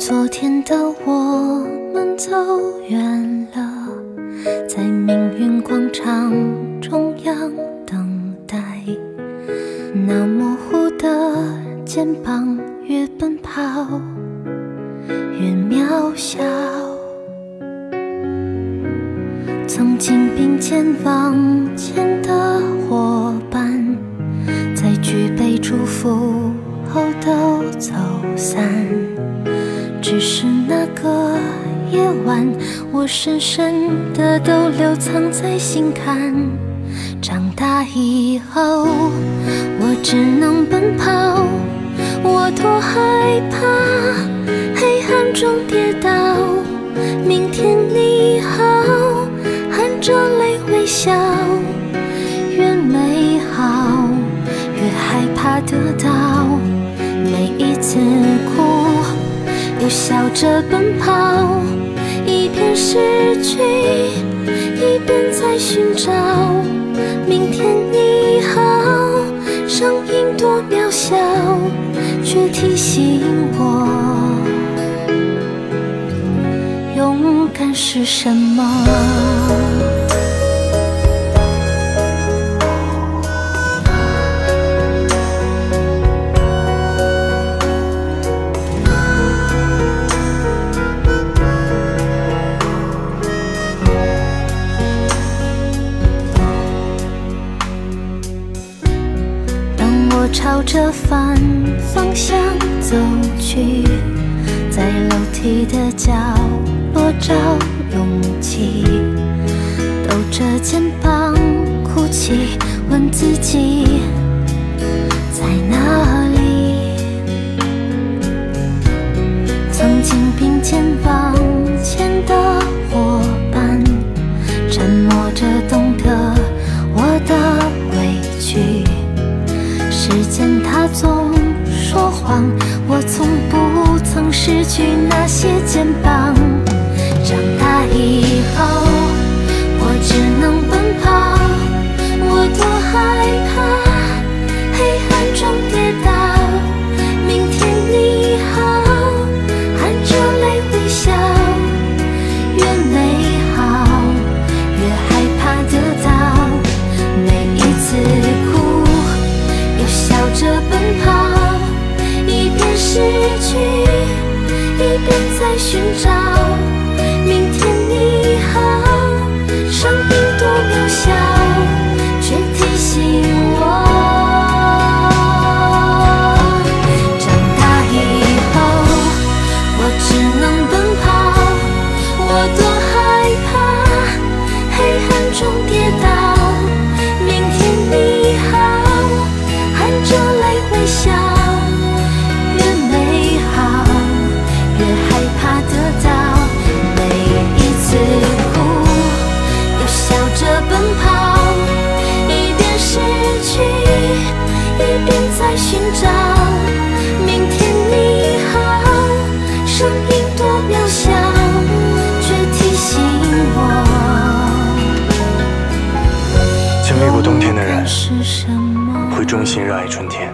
昨天的我们走远了，在命运广场中央等待。那模糊的肩膀，越奔跑越渺小。曾经并肩往前的伙伴，在举杯祝福后都走散。只是那个夜晚，我深深的都留藏在心坎。长大以后，我只能奔跑，我多害怕黑暗中跌倒。明天你好，含着泪微笑，越美好越害怕得到，每一次。着奔跑，一边失去，一边在寻找。明天你好，声音多渺小，却提醒我，勇敢是什么。我朝着反方向走去，在楼梯的角落找勇气，抖着肩膀哭泣，问自己失去那些肩膀。长大以后，我只能奔跑，我多害怕黑暗中跌倒。明天你好，含着泪微笑，越美好越害怕得到，每一次哭，又笑。着奔跑，一边失去，一边在寻找。明天经历过冬天的人，会衷心热爱春天。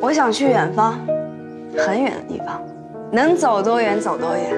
我想去远方，很远的地方，能走多远走多远。